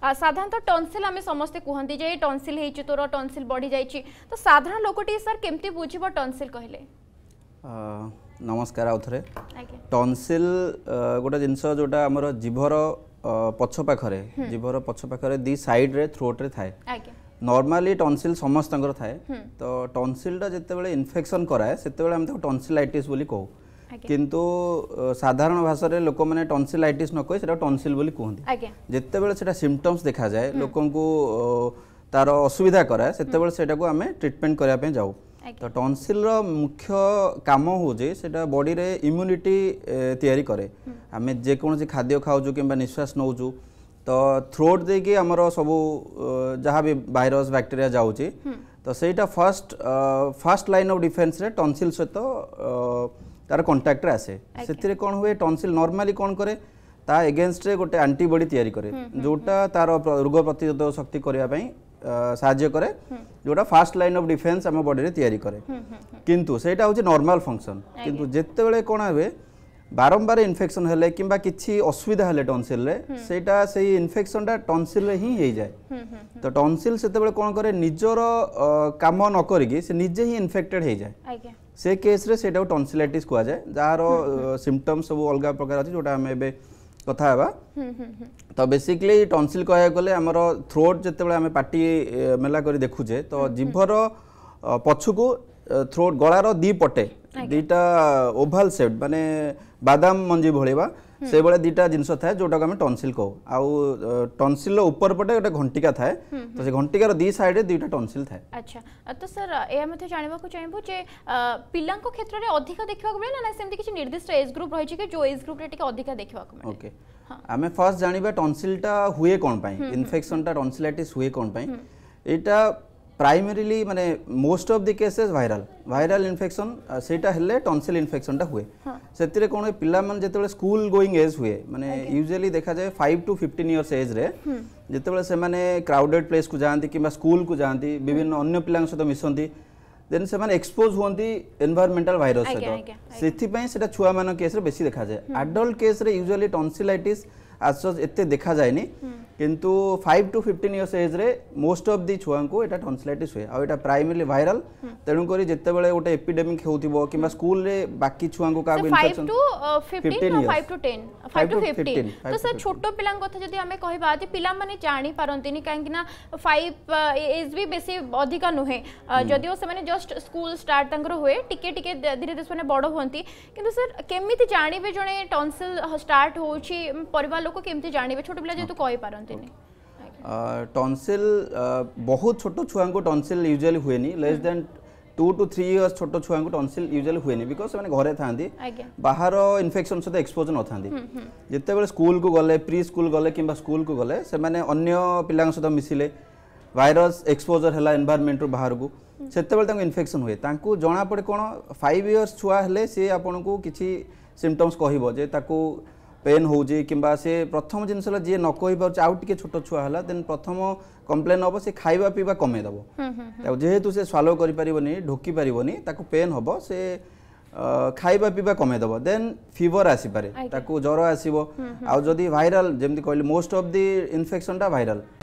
ସାଧାରଣତଃ ଟନସିଲ୍ ଆମେ ସମସ୍ତେ କୁହନ୍ତି ଯେ ଏଇ ଟନସିଲ୍ ହେଇଛି ତୋର ଟନସିଲ୍ ବଢ଼ିଯାଇଛି ତ ସାଧାରଣ ଲୋକଟି ସାର୍ କେମିତି ବୁଝିବ ଟନସିଲ୍ କହିଲେ ନମସ୍କାର ଆଉ ଥରେ ଟନସିଲ୍ ଗୋଟେ ଜିନିଷ ଯେଉଁଟା ଆମର ଜିଭର ପଛ ପାଖରେ ଜିଭର ପଛ ପାଖରେ ଦି ସାଇଡ଼୍ରେ ଥ୍ରୋଟ୍ରେ ଥାଏ ନର୍ମାଲି ଟନସିଲ୍ ସମସ୍ତଙ୍କର ଥାଏ ତ ଟନସିଲ୍ଟା ଯେତେବେଳେ ଇନଫେକ୍ସନ୍ କରାଏ ସେତେବେଳେ ଆମେ ତାକୁ ଟନସିଲାଇଟିସ୍ ବୋଲି କହୁ কিন্তু সাধারণ ভাষার লোক মানে টনসিলাইটিস নক সেটা টনসিল বলে কুহতি যেতবে সেটা সিমটমস দেখা যায় লোক তার অসুবিধা করায় সেতবে সেটা আমি ট্রিটমেন্ট করা যাও তো টনসিল মুখ্য কাম হচ্ছে সেটা বডিরে ইম্যুনিটি তৈরি করে আমি যে যেকোন খাদ্য খাওছু কিংবা নিঃশ্বাস নেউছু তো থ্রোট দিয়ে আমার সব যা বি ভাইরস ব্যাকটেরিয়া যাচ্ছে তো সেইটা first first line of defence tonsil সহ ତାର କଣ୍ଟାକ୍ଟରେ ଆସେ ସେଥିରେ କ'ଣ ହୁଏ ଟନସିଲ୍ ନର୍ମାଲି କ'ଣ କରେ ତା ଏଗେନଷ୍ଟରେ ଗୋଟେ ଆଣ୍ଟିବଡି ତିଆରି କରେ ଯେଉଁଟା ତାର ରୋଗ ପ୍ରତିରୋଧକ ଶକ୍ତି କରିବା ପାଇଁ ସାହାଯ୍ୟ କରେ ଯେଉଁଟା ଫାଷ୍ଟ ଲାଇନ୍ ଅଫ୍ ଡିଫେନ୍ସ ଆମ ବଡ଼ିରେ ତିଆରି କରେ କିନ୍ତୁ ସେଇଟା ହେଉଛି ନର୍ମାଲ ଫଙ୍କସନ୍ କିନ୍ତୁ ଯେତେବେଳେ କ'ଣ ହୁଏ বারম্বার ইনফেকশন হলে কিংবা কিছু অসুবিধা হলে টনসিলরে সেইটা সেই ইনফেকশনটা টনসিলরে হি হয়ে তো টনসিল সেতবে কোণ করে নিজর কাম নকরিকি সে নিজে হি ইনফেক্টেড হয়ে যায় সে কেসরে সেটাও টনসিলাইটিস কুয়া যায় যার সিমটমস সব অলগা প্রকার আছে যেটা আমি এবে কথা হবা তো বেসিকলি টনসিল কয়া গলে আমার থ্রোট যেতবে আমি পাটি মেলা করে দেখুছে তো জিভর পছকু থ্রোট গলার দুই পটে দুইটা ওভাল সেট মানে ବାଦାମ ମଞ୍ଜି ଭଳି ବା ସେଇଭଳିଆ ଦୁଇଟା ଜିନିଷ ଥାଏ ଯୋଉଟାକୁ ଆମେ ଟନସିଲ କହୁ ଆଉ ଟନସିଲର ଉପର ପଟେ ଗୋଟେ ଘଣ୍ଟିକା ଥାଏ ତ ସେ ଘଣ୍ଟିକାର ଦୁଇ ସାଇଡ଼ରେ ଦୁଇଟା ଟନସିଲ ଥାଏ ଆଚ୍ଛା ତ ସାର୍ ଏହା ମଧ୍ୟ ଜାଣିବାକୁ ଚାହିଁବୁ ଯେ ପିଲାଙ୍କ କ୍ଷେତ୍ରରେ ଅଧିକ ଦେଖିବାକୁ ମିଳେ ନା ସେମିତି କିଛି ନିର୍ଦ୍ଦିଷ୍ଟ ଏଜ୍ ଗ୍ରୁପ୍ ରହିଛି କି ଯେଉଁ ଏଜ୍ ଗ୍ରୁପ୍ରେ ଟିକେ ଅଧିକା ଦେଖିବାକୁ ମିଳେ ଓକେ ଆମେ ଫାର୍ଷ୍ଟ ଜାଣିବା ଟନସିଲଟା ହୁଏ କ'ଣ ପାଇଁ ଇନଫେକ୍ସନଟା ଟନସିଲାଇଟିସ୍ ହୁଏ କ'ଣ ପାଇଁ ଏଇଟା প্রাইমেরিলি মানে most of the cases viral viral infection সেইটা হলে টনসিল ইনফেকশনটা হুয়ে ସେଥିରେ କ'ଣ ହୁଏ ପିଲାମାନେ ଯେତେବେଳେ ସ୍କୁଲ ଗୋଇଂ ଏଜ୍ ହୁଏ ମାନେ ୟୁଜୁଆଲି ଦେଖାଯାଏ ଫାଇଭ୍ ଟୁ ଫିଫ୍ଟିନ୍ ଇୟର୍ସ ଏଜ୍ରେ ଯେତେବେଳେ ସେମାନେ କ୍ରାଉଡେଡ୍ ପ୍ଲେସ୍କୁ ଯାଆନ୍ତି କିମ୍ବା ସ୍କୁଲକୁ ଯାଆନ୍ତି ବିଭିନ୍ନ ଅନ୍ୟ ପିଲାଙ୍କ ସହିତ ମିଶନ୍ତି ଦେନ୍ ସେମାନେ ଏକ୍ସପୋଜ୍ ହୁଅନ୍ତି ଏନ୍ଭାରମେଣ୍ଟାଲ ଭାଇରସ୍ ସହିତ ସେଥିପାଇଁ ସେଇଟା ଛୁଆମାନଙ୍କ କେସ୍ରେ ବେଶୀ ଦେଖାଯାଏ ଆଡଲ୍ଟ କେସ୍ରେ ୟୁଜୁଆଲି ଟନ୍ସିଲାଇଟିସ୍ ଆସୋସ୍ ଏତେ ଦେଖାଯାଏନି किंतु five to fifteen years age रे मोस्ट अफ दि छुआ को यहाँ टनसलैट हुए आईटा प्राइमरी भाइराल तेणुक जिते बड़े गोटे एपिडेमिक हो कि स्कूल रे बाकी छुआ को कहते हैं तो सर छोट पिला कथे कह पाने जापारती कहीं फाइव एज भी बेस अधिका नुहे जदिव से जस्ट स्कूल स्टार्ट हुए टिके टिके धीरे धीरे बड़ हमें कि सर केमी जानवे जो टनसिल स्टार्ट हो पर लोक केमी जानवे छोट पिला हाँ। जेहतु कहीपारती ହୁଏନି ଟନସିଲ୍ ବହୁତ ଛୋଟ ଛୁଆଙ୍କୁ ଟନସିଲ୍ ୟୁଜୁଆଲି ହୁଏନି less than two two three years ଛୋଟ ଛୁଆଙ୍କୁ ଟନସିଲ୍ ୟୁଜୁଆଲି ହୁଏନି ବିକଜ୍ ସେମାନେ ଘରେ ଥାନ୍ତି ବାହାର ଇନଫେକ୍ସନ୍ ସହିତ ଏକ୍ସପୋଜ୍ ନଥାନ୍ତି ଯେତେବେଳେ ସ୍କୁଲକୁ ଗଲେ ପ୍ରି ସ୍କୁଲ୍ ଗଲେ କିମ୍ବା ସ୍କୁଲକୁ ଗଲେ ସେମାନେ ଅନ୍ୟ ପିଲାଙ୍କ ସହିତ ମିଶିଲେ ଭାଇରସ୍ ଏକ୍ସପୋଜର୍ ହେଲା ଏନ୍ଭାରମେଣ୍ଟରୁ ବାହାରକୁ ସେତେବେଳେ ତାଙ୍କୁ ଇନଫେକ୍ସନ୍ ହୁଏ ତାଙ୍କୁ ଜଣାପଡ଼େ କ'ଣ ଫାଇଭ୍ ଇୟର୍ସ ଛୁଆ ହେଲେ ସିଏ ଆପଣଙ୍କୁ କିଛି ସିମ୍ପଟମ୍ସ କହିବ ଯେ ତାକୁ পেন ହେଉଛି କିମ୍ବା ସେ ପ୍ରଥମ ଜିନିଷ ହେଲା ଯିଏ ନ କହିପାରୁଛି ଆଉ ଟିକେ ଛୋଟ ଛୁଆ ହେଲା ଦେନ୍ ପ୍ରଥମ କମ୍ପ୍ଲେନ୍ ହେବ ସେ ଖାଇବା ପିଇବା କମେଇ ଦେବ ଆଉ ଯେହେତୁ ସେ ସ୍ୱାଲୋ କରିପାରିବନି ଢୋକି ପାରିବନି ତାକୁ ପେନ୍ ହେବ ସେ ଖାଇବା ପିଇବା କମେଇ ଦେବ ଦେନ୍ ଫିଭର ଆସିପାରେ ତାକୁ ଜ୍ୱର ଆସିବ ଆଉ ଯଦି ଭାଇରାଲ ଯେମିତି କହିଲି ମୋଷ୍ଟ ଅଫ୍ ଦି ଇନଫେକ୍ସନଟା ଭାଇରାଲ